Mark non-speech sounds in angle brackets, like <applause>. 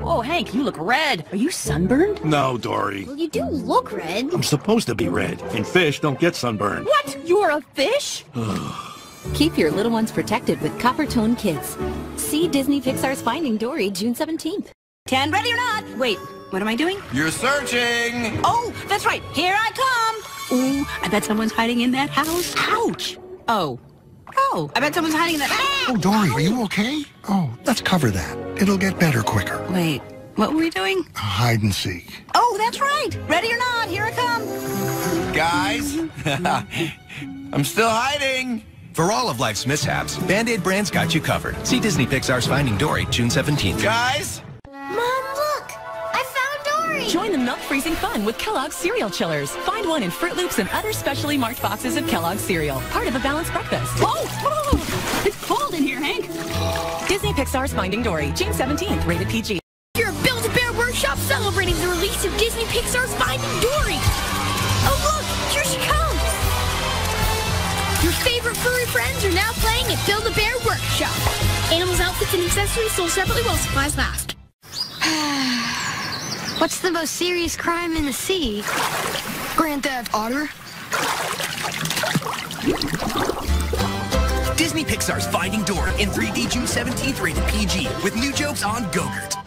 Oh, Hank, you look red. Are you sunburned? No, Dory. Well, you do look red. I'm supposed to be red, and fish don't get sunburned. What? You're a fish? <sighs> Keep your little ones protected with Coppertone Kids. See Disney Pixar's Finding Dory June 17th. Ten, ready or not? Wait, what am I doing? You're searching! Oh, that's right. Here I come. Ooh, I bet someone's hiding in that house. Ouch. Oh. Oh, I bet someone's hiding in that. Oh, Dory, are you okay? Oh, let's cover that. It'll get better quicker. Wait, what were we doing? Hide and seek. Oh, that's right. Ready or not, here I come. Guys, <laughs> I'm still hiding! For all of life's mishaps, Band-Aid brand's got you covered. See Disney Pixar's Finding Dory, June 17th. Guys? Mom, look! I found Dory! Join the milk freezing fun with Kellogg's cereal chillers. Find one in Froot Loops and other specially marked boxes of Kellogg's cereal. Part of a balanced breakfast. Oh, oh, it's cold in here, Hank. Disney Pixar's Finding Dory, June 17th, rated PG. You're at Build-A-Bear Workshop celebrating the release of Disney Pixar's Finding Dory! Oh look! Here she comes! Your favorite furry friends are now playing at Build-A-Bear Workshop. Animals, outfits, and accessories sold separately while supplies last. <sighs> What's the most serious crime in the sea? Grand Theft Otter? Disney Pixar's Finding Dory in 3D June 17th, rated PG, with new jokes on Go-Gurt.